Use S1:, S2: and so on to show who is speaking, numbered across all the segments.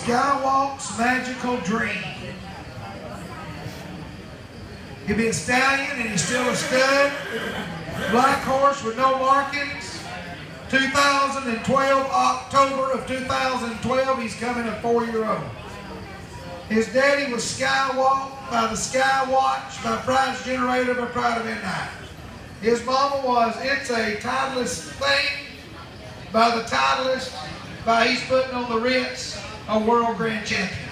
S1: Skywatch Magical Dream. He'll be a stallion and he's still a stud. Black horse with no markings. 2012, October of 2012, he's coming a four-year-old. His daddy was Skywalk by the Skywatch by Pride's Generator by Pride of Midnight. His mama was It's a Titleist Thing by the Titleist by he's putting on the Ritz a world grand champion.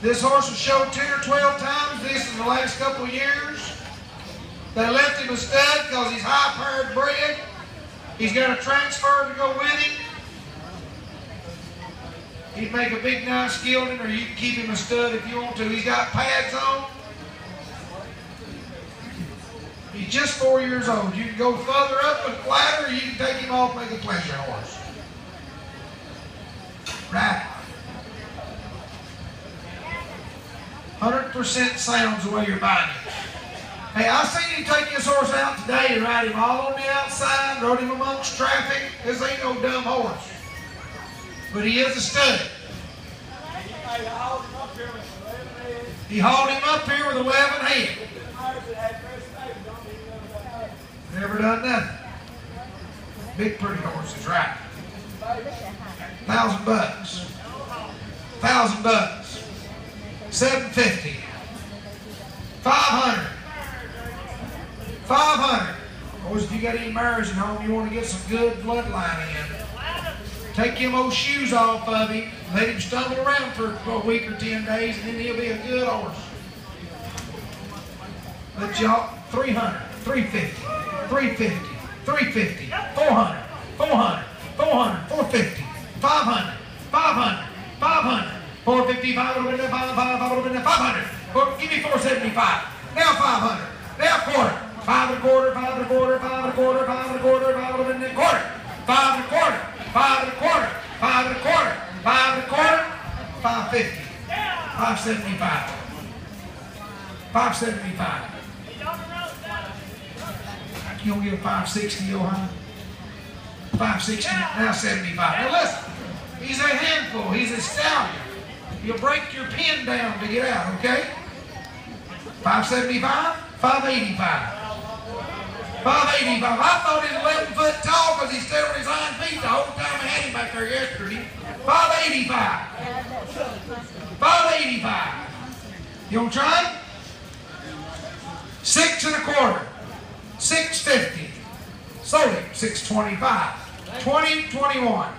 S1: This horse was showed 10 or 12 times this in the last couple of years. They left him a stud because he's high-powered bred. He's got a transfer to go with him. He'd make a big nice gelding or you can keep him a stud if you want to. He's got pads on. He's just four years old. You can go further up flatter, or you can take him off, make a pleasure horse. Right. 100% sounds the way you're buying it. Hey, I seen him take this horse out today and ride him all on the outside, rode him amongst traffic. This ain't no dumb horse. But he is a stud. He hauled him up here with 11 head. Done nothing. Big pretty horses, right? Thousand bucks. Thousand bucks. Seven fifty. Five hundred. Five hundred. Boys, if you got any mares at home, you want to get some good bloodline in. Take him old shoes off of him. Let him stumble around for a week or ten days, and then he'll be a good horse. Let y'all, 300, 350, 350, 350, 400, 400, 400, 450, 500, 500, 500, 455, a little bit there, 555, a little bit 500. Give me 475. Now 500. Now quarter. Five and a quarter, five and a quarter, five and a quarter, five and a quarter, five and a quarter. Five and a quarter, five and a quarter, five and a quarter, five and a quarter, 550, 575, 575. You don't get a 560, Johan? 560, now 75. Now listen, he's a handful. He's a stallion. You'll break your pin down to get out, okay? 575, 585. 585. I thought he was 11 foot tall because he's still on his hind feet the whole time I had him back there yesterday. 585. 585. You want to try? Six and a quarter. 650. Sold it, 625. 2021.